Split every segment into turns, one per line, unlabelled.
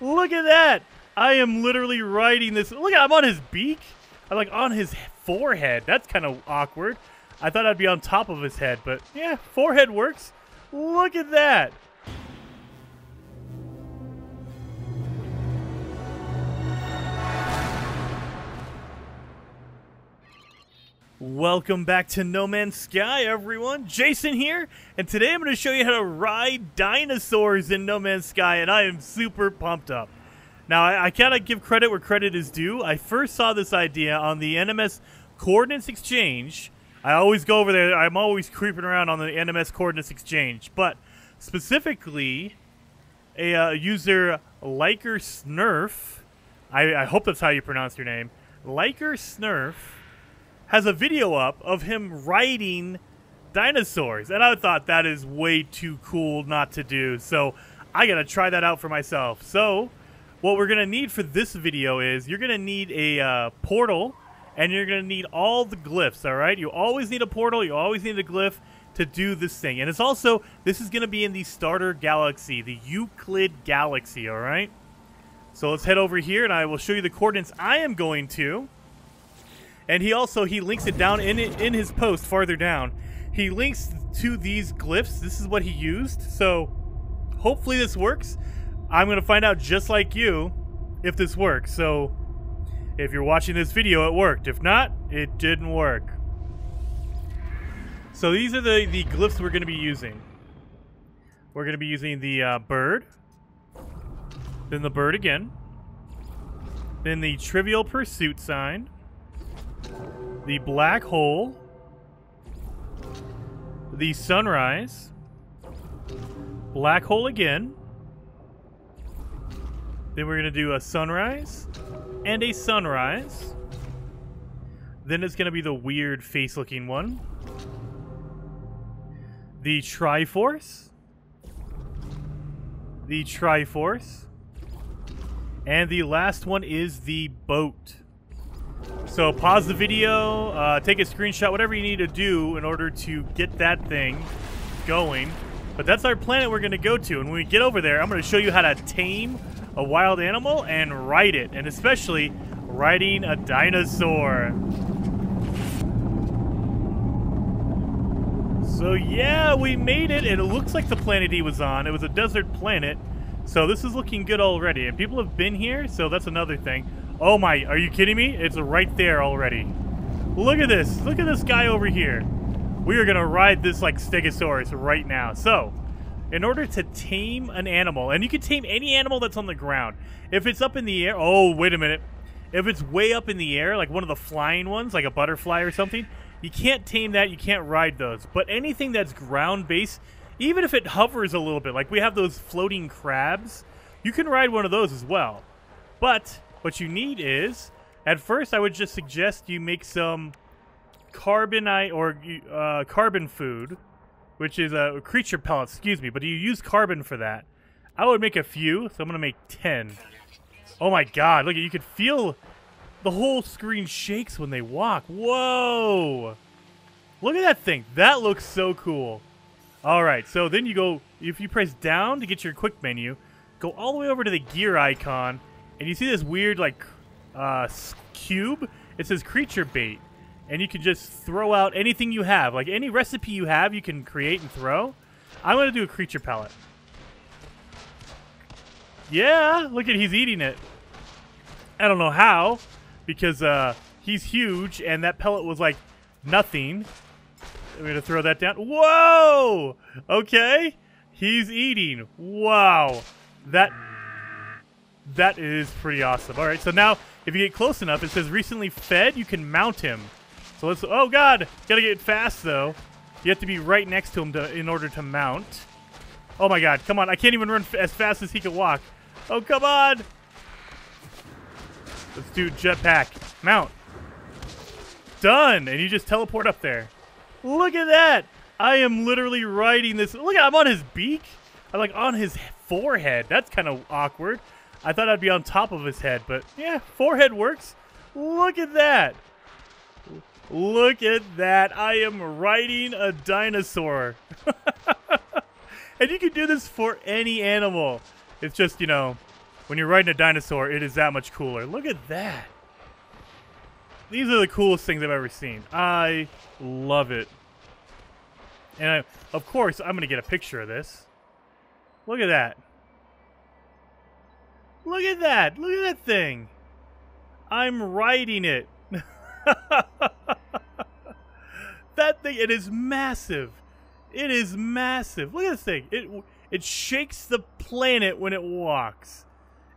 Look at that! I am literally riding this. Look, I'm on his beak. I'm like on his forehead. That's kind of awkward. I thought I'd be on top of his head, but yeah, forehead works. Look at that. Welcome back to No Man's Sky, everyone. Jason here, and today I'm going to show you how to ride dinosaurs in No Man's Sky, and I am super pumped up. Now, I, I gotta give credit where credit is due. I first saw this idea on the NMS Coordinates Exchange. I always go over there. I'm always creeping around on the NMS Coordinates Exchange, but specifically, a uh, user Liker Snurf. I, I hope that's how you pronounce your name. Liker Snurf has a video up of him riding dinosaurs. And I thought that is way too cool not to do. So I got to try that out for myself. So what we're to need for this video is you're to need a uh, portal and you're to need all the glyphs, all right? You always need a portal. You always need a glyph to do this thing. And it's also, this is going to be in the starter galaxy, the Euclid galaxy, all right? So let's head over here and I will show you the coordinates I am going to. And he also he links it down in in his post farther down. He links to these glyphs. This is what he used. So hopefully this works. I'm to find out just like you if this works. So if you're watching this video, it worked. If not, it didn't work. So these are the, the glyphs we're going to be using. We're going to be using the uh, bird, then the bird again, then the trivial pursuit sign, the black hole, the sunrise, black hole again. Then we're going to do a sunrise and a sunrise. Then it's going to be the weird face looking one. The Triforce. The Triforce. And the last one is the boat. So pause the video, uh, take a screenshot, whatever you need to do in order to get that thing going. But that's our planet we're going to go to. And when we get over there, I'm going to show you how to tame a wild animal and ride it. And especially riding a dinosaur. So yeah, we made it. And it looks like the planet he was on. It was a desert planet. So this is looking good already. And people have been here, so that's another thing. Oh my, are you kidding me? It's right there already. Look at this. Look at this guy over here. We are going to ride this like Stegosaurus right now. So, in order to tame an animal, and you can tame any animal that's on the ground. If it's up in the air, oh, wait a minute. If it's way up in the air, like one of the flying ones, like a butterfly or something, you can't tame that, you can't ride those. But anything that's ground-based, even if it hovers a little bit, like we have those floating crabs, you can ride one of those as well. But what you need is, at first, I would just suggest you make some carbonite or uh, carbon food, which is a creature pellets. Excuse me, but you use carbon for that. I would make a few, so I'm gonna make ten. Oh my god! Look, at you can feel the whole screen shakes when they walk. Whoa! Look at that thing. That looks so cool. All right, so then you go. If you press down to get your quick menu, go all the way over to the gear icon and you see this weird like uh, cube. It says creature bait, and you can just throw out anything you have, like any recipe you have, you can create and throw. I'm gonna do a creature pellet. Yeah, look at he's eating it. I don't know how, because uh, he's huge, and that pellet was like nothing. I'm gonna throw that down. Whoa! Okay, he's eating. Wow, that that is pretty awesome. All right, so now if you get close enough, it says recently fed, you can mount him. So let's, oh God, gotta get fast though. You have to be right next to him to, in order to mount. Oh my God, come on, I can't even run as fast as he can walk. Oh, come on. Let's do jetpack. Mount. Done, and you just teleport up there. Look at that. I am literally riding this. Look, I'm on his beak. I'm like on his forehead. That's kind of awkward. I thought I'd be on top of his head, but yeah, forehead works. Look at that. Look at that. I am riding a dinosaur. and you can do this for any animal. It's just, you know, when you're riding a dinosaur, it is that much cooler. Look at that. These are the coolest things I've ever seen. I love it. And I, of course, I'm going to get a picture of this. Look at that. Look at that. Look at that thing. I'm riding it. that thing, it is massive. It is massive. Look at this thing. It it shakes the planet when it walks.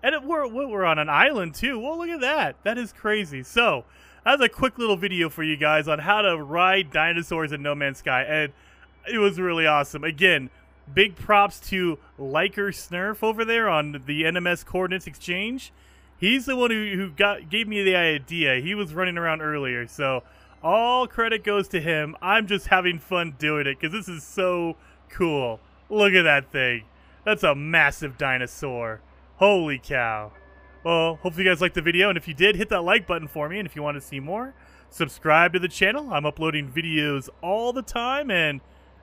And it, we're, we're on an island too. Well, look at that. That is crazy. So, that's a quick little video for you guys on how to ride dinosaurs in No Man's Sky. And it was really awesome. Again, big props to Liker Snurf over there on the NMS Coordinates Exchange. He's the one who, who got gave me the idea. He was running around earlier. So, all credit goes to him. I'm just having fun doing it because this is so cool. Look at that thing. That's a massive dinosaur. Holy cow. Well, hopefully you guys liked the video, and if you did, hit that like button for me, and if you want to see more, subscribe to the channel. I'm uploading videos all the time, and